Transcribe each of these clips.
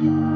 There's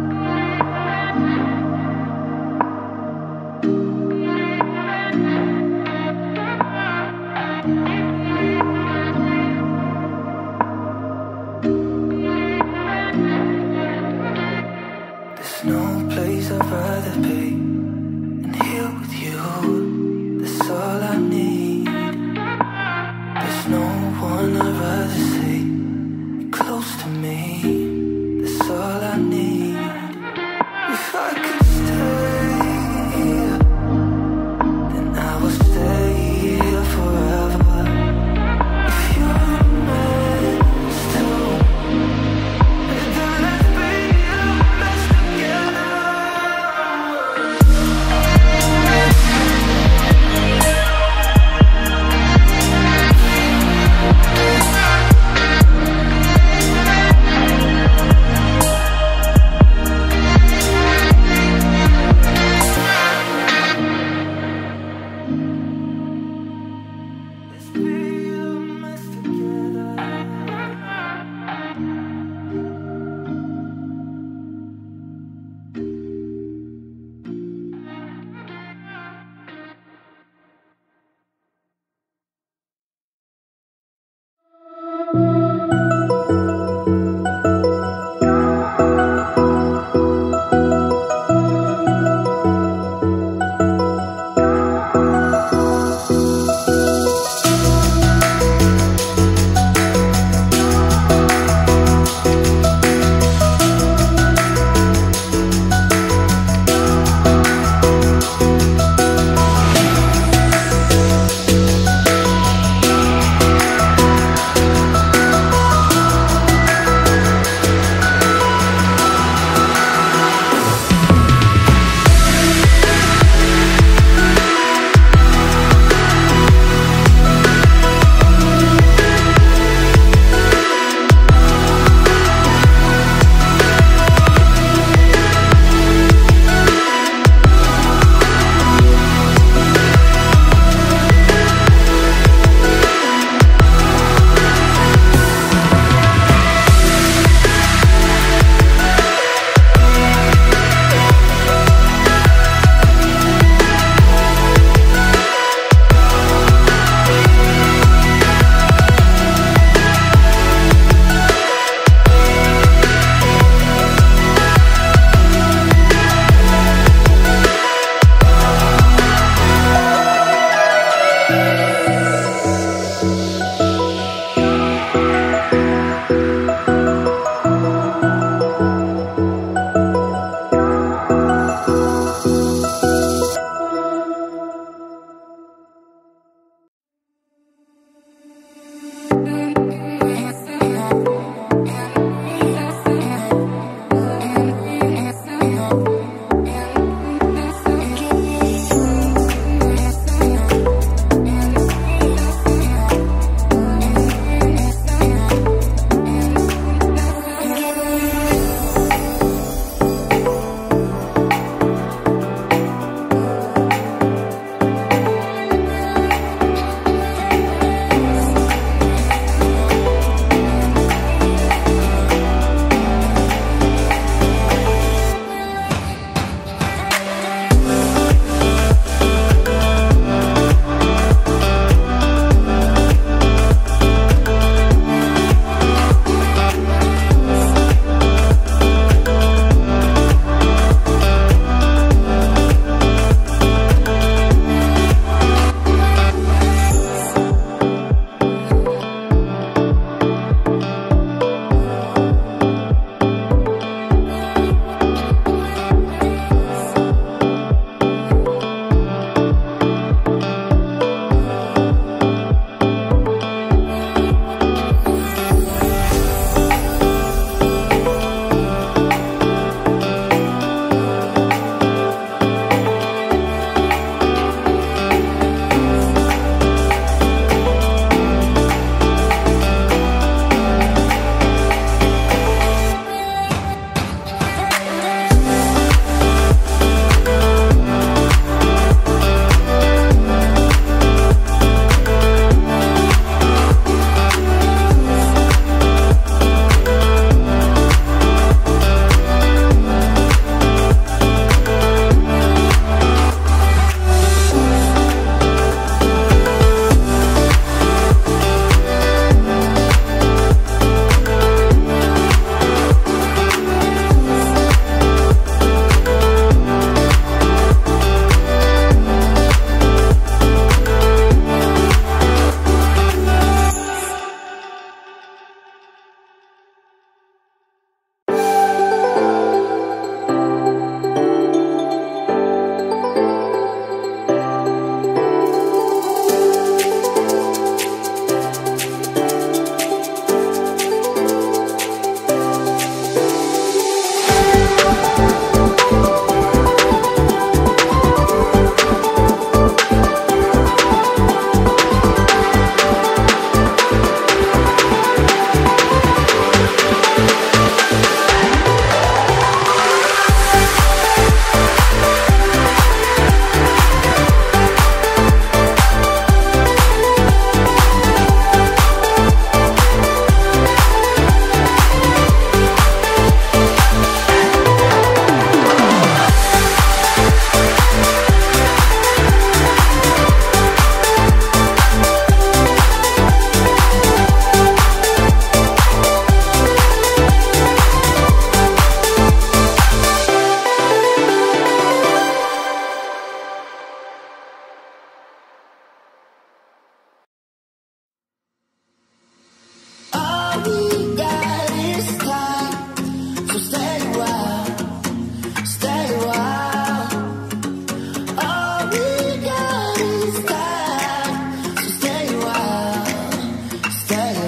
that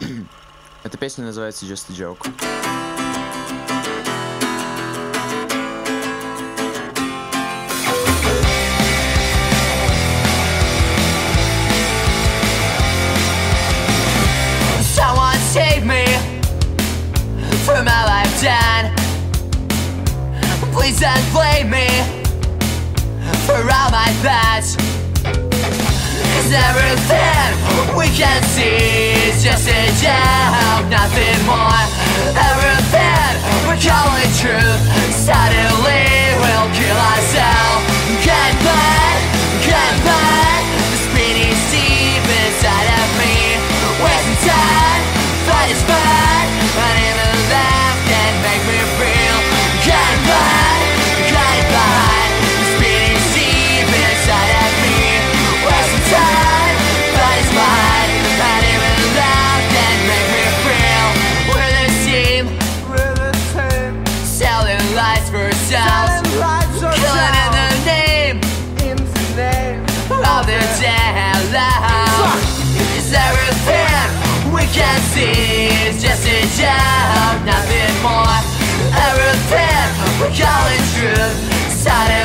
Эта песня называется Just a Joke. from all I've Please don't blame me For all my thoughts is everything we can see. It's just a job, nothing more. Everything we call it truth Suddenly we'll kill ourselves. Goodbye, goodbye The spinning deep inside of me. Wasting time college trip.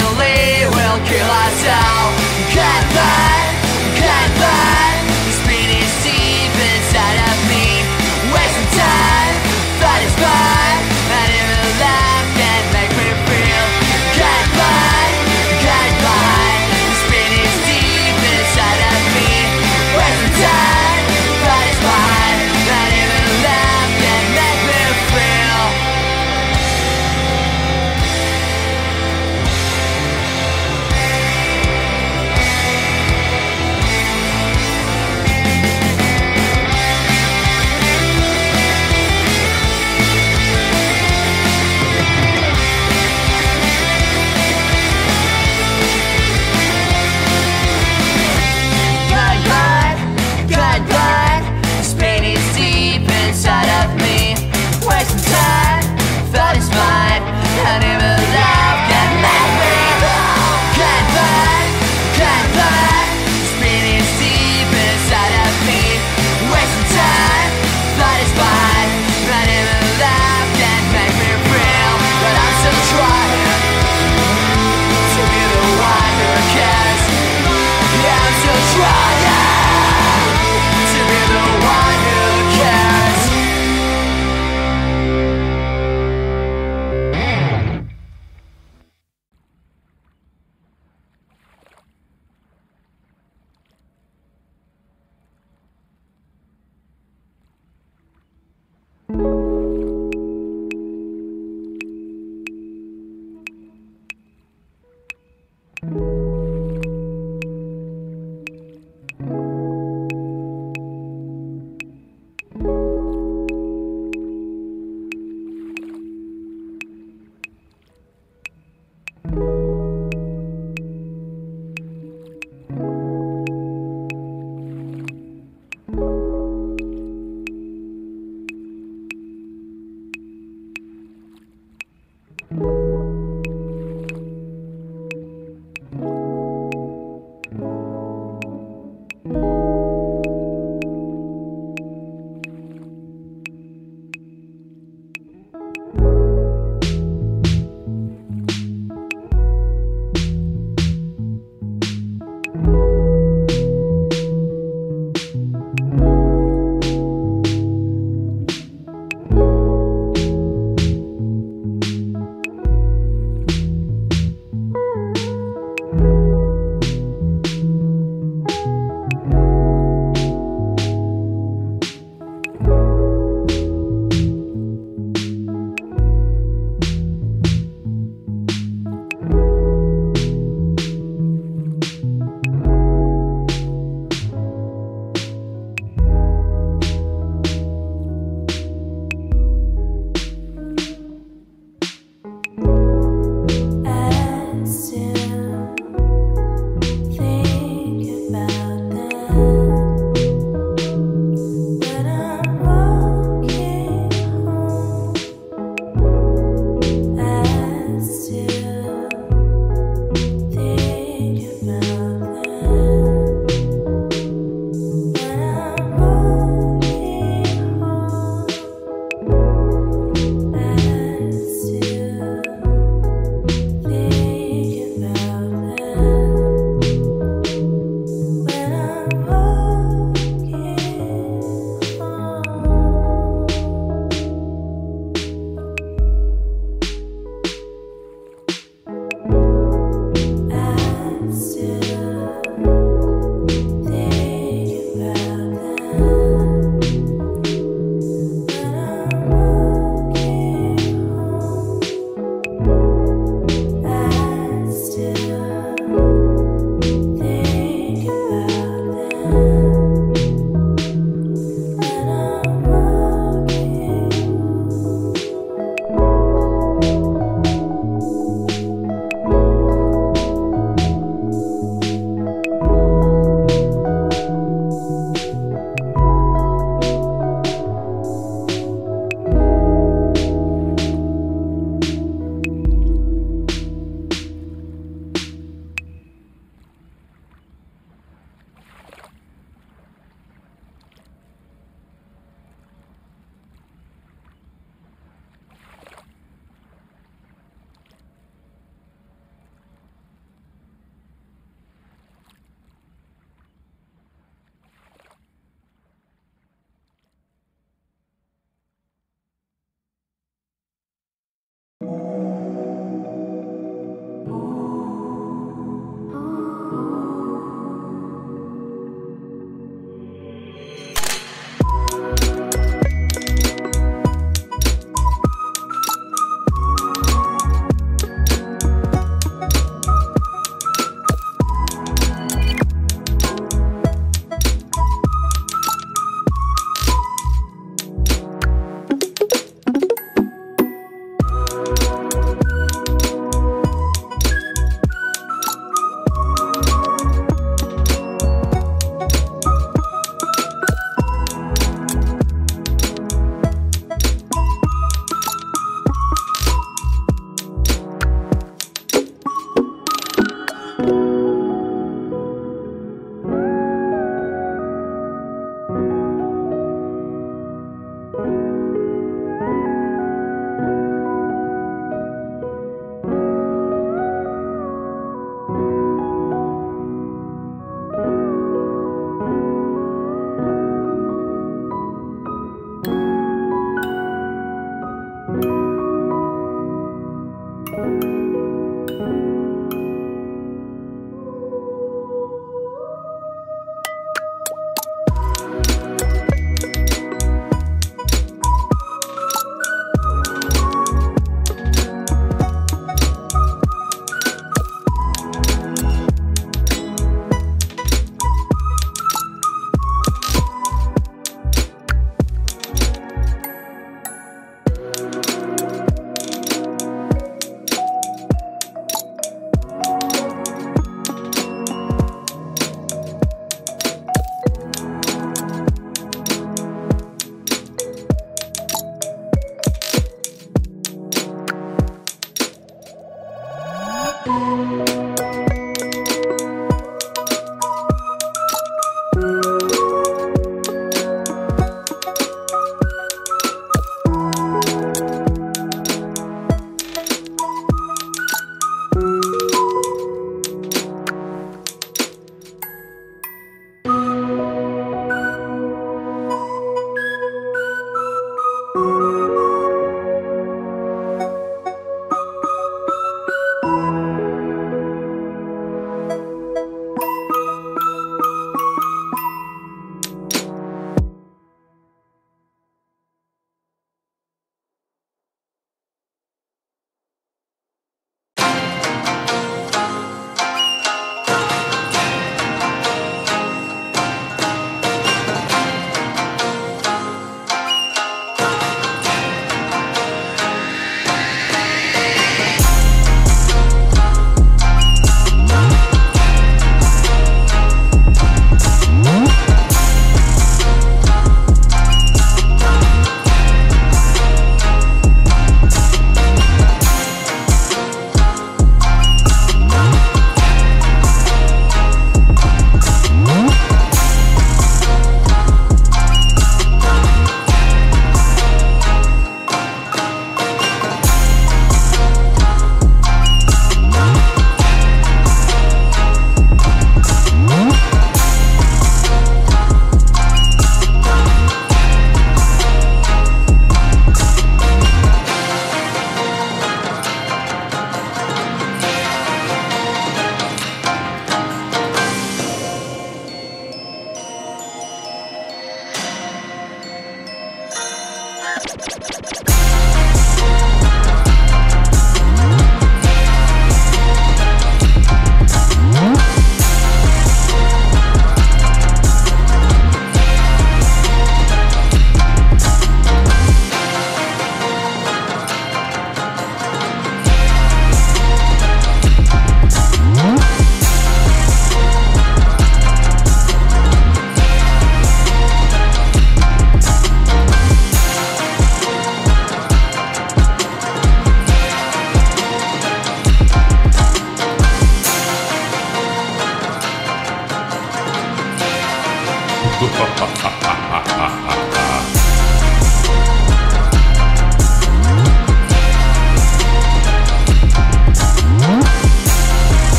Música